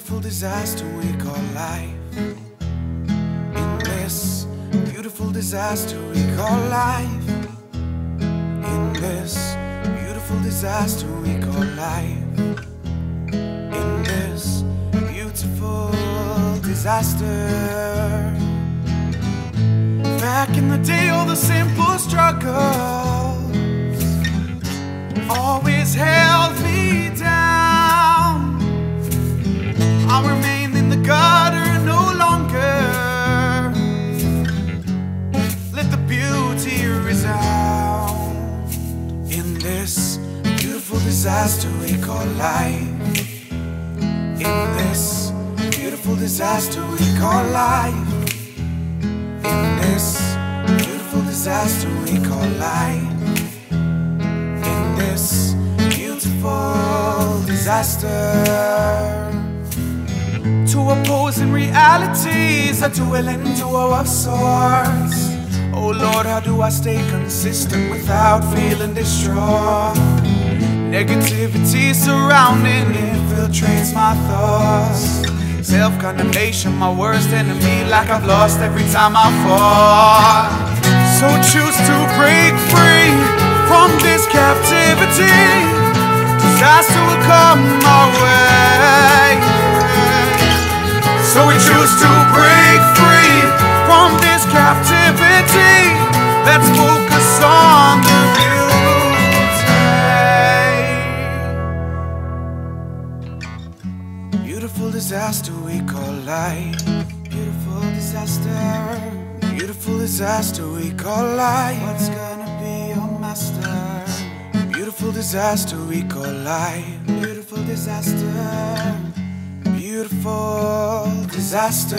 disaster we call life. In this beautiful disaster we call life. In this beautiful disaster we call life. In this beautiful disaster. Back in the day, all the simple struggles always held I remain in the gutter no longer. Let the beauty resound in this beautiful disaster we call life. In this beautiful disaster we call life. In this beautiful disaster we call life. In this beautiful disaster. Two opposing realities, a dueling duo of sorts. Oh Lord, how do I stay consistent without feeling distraught? Negativity surrounding infiltrates my thoughts. Self condemnation, my worst enemy, like I've lost every time I fall. So choose to break free from this captivity. Disaster will come our way. So we choose to break free from this captivity. Let's focus on the beauty. Beautiful disaster we call life. Beautiful disaster. Beautiful disaster we call life. What's gonna be your master? Beautiful disaster we call life. Beautiful disaster beautiful disaster.